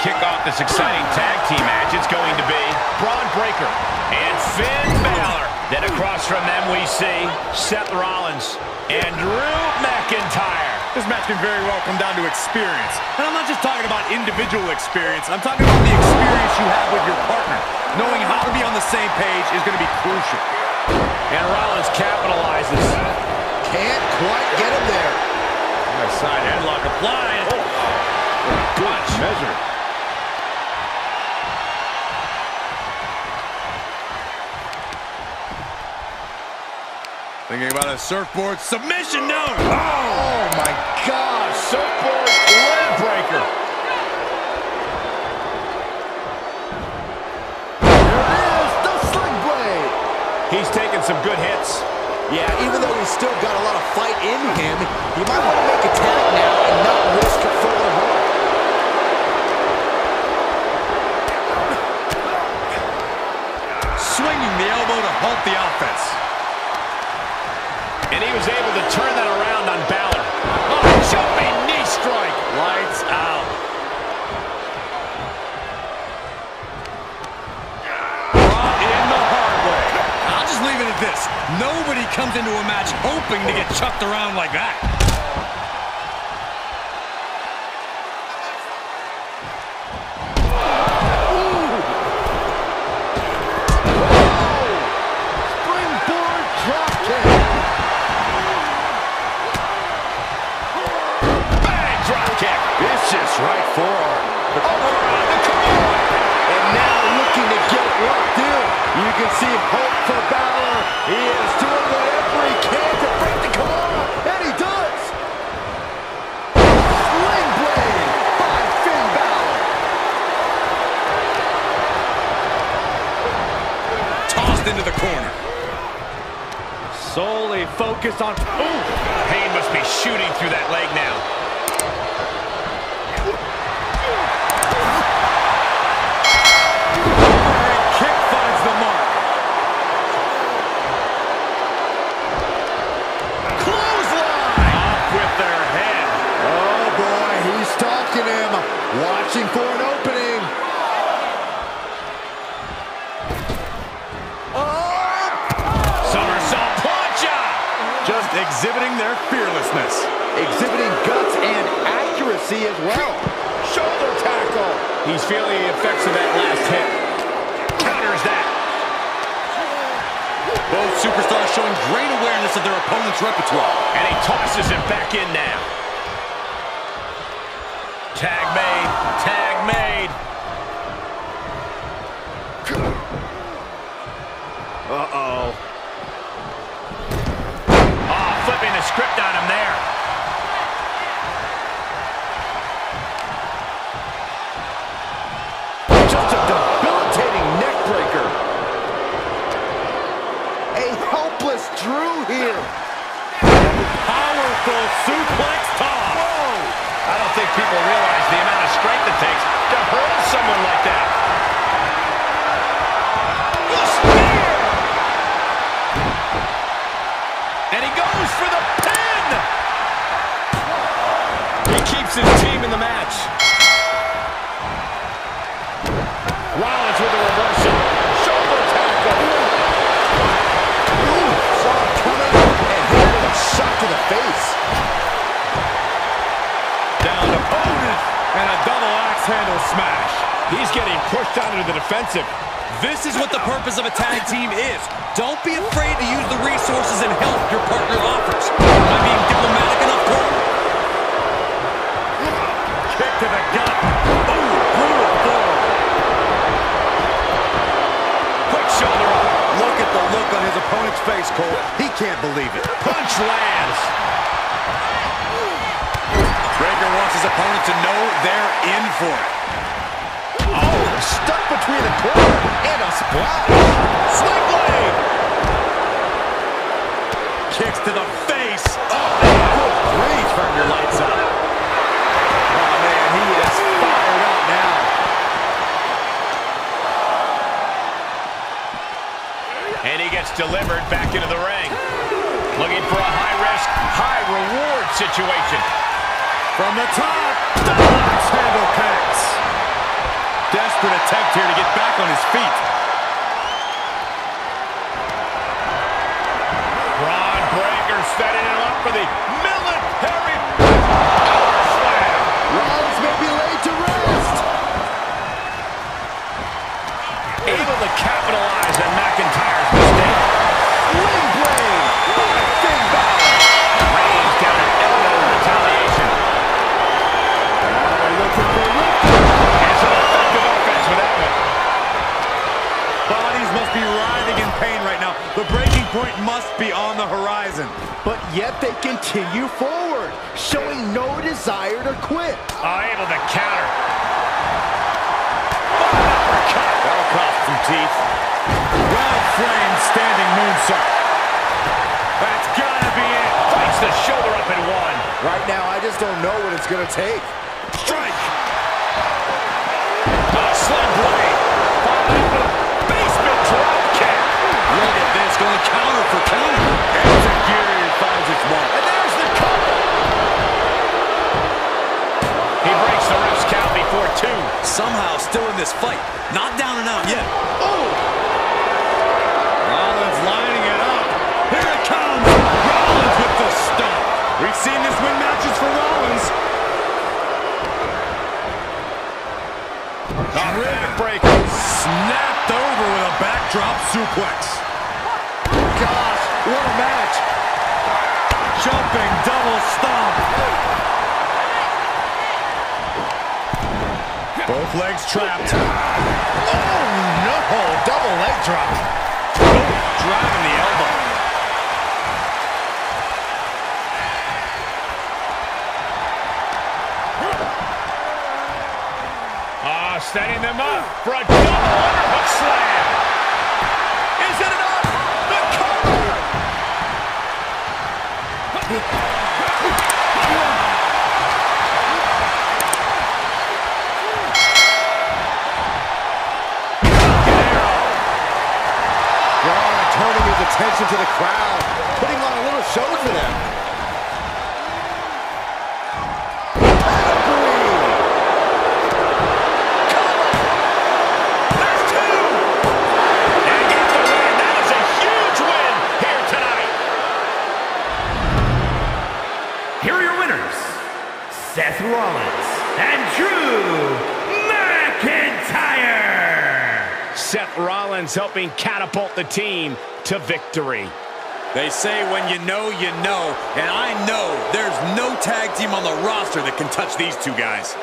kick off this exciting tag team match, it's going to be Bron Breakker and Finn Balor. Then across from them we see Seth Rollins and Drew McIntyre. This match can very well come down to experience. And I'm not just talking about individual experience. I'm talking about the experience you have with your partner. Knowing how to be on the same page is going to be crucial. And Rollins capitalizes. Can't quite get him there. Nice side headlock applied. Oh. Good measure. Thinking about a surfboard submission, no! Oh, my gosh, surfboard leg breaker. There it is, the sling blade. He's taking some good hits. Yeah, even though he's still got a lot of fight in him, he might want to make a tag now and not risk a further harm. Swinging the elbow to halt the offense. And he was able to turn that around on Balor. Oh, jumping knee strike. Lights out. Brought in the hard way. I'll just leave it at this. Nobody comes into a match hoping to get chucked around like that. Vicious right forearm. And now looking to get locked in. You can see hope for Balor. He is doing whatever he can to break the Kimura, and he does. Sling blade by Finn Balor. Tossed into the corner. Solely focused on... Ooh, pain must be shooting through that leg now. For an opening. Oh! Somersault plancha. Just exhibiting their fearlessness. Exhibiting guts and accuracy as well. Shoulder tackle. He's feeling the effects of that last hit. Counters that. Both superstars showing great awareness of their opponent's repertoire. And he tosses him back in now. Tag made. Tag made. Uh-oh. Oh, flipping the script on him there. Just a debilitating neck breaker. A helpless Drew here. Powerful suplex toss. I don't think people realize the amount of strength it takes to hurl someone like that. And he goes for the pin! He keeps his team in the match. Rollins with a Down opponent and a double axe handle smash. He's getting pushed out into the defensive. This is what the purpose of a tag team is. Don't be afraid to use the resources and help your partner offers. I being diplomatic enough, Cole? Kick to the gut. Ooh, brutal blow. Quick shoulder up. Look at the look on his opponent's face, Cole. He can't believe it. Punch lands. Breakker wants his opponent to know they're in for it. Oh, stuck between a corner and a splash. Sling blade. Kicks to the face. Oh, good grief. Turn your lights up. Oh, man, he is fired up now. And he gets delivered back into the ring. Looking for a high-risk, high-reward situation. From the top, axe handle connects. Desperate attempt here to get back on his feet. Point must be on the horizon. But yet they continue forward, showing no desire to quit. Oh, able to counter. That'll cost some teeth. Well-framed standing moonsault. That's gotta be it. Fights the shoulder up in one. Right now, I just don't know what it's going to take. Counter for. Enzuigiri finds its mark. And there's the cover. He breaks the ref's count before two. Somehow still in this fight. Not down and out yet. Oh, Rollins lining it up. Here it comes. Rollins with the stomp. We've seen this win matches for Rollins. A Rib breaker. Snapped over with a backdrop suplex. Gosh, what a match. Jumping double stomp. Both legs trapped. Oh, no, double leg drop. Driving the elbow. Ah, setting them up for attention to the crowd, putting on a little show for them. Rollins helping catapult the team to victory. They say when you know, you know. And I know there's no tag team on the roster that can touch these two guys.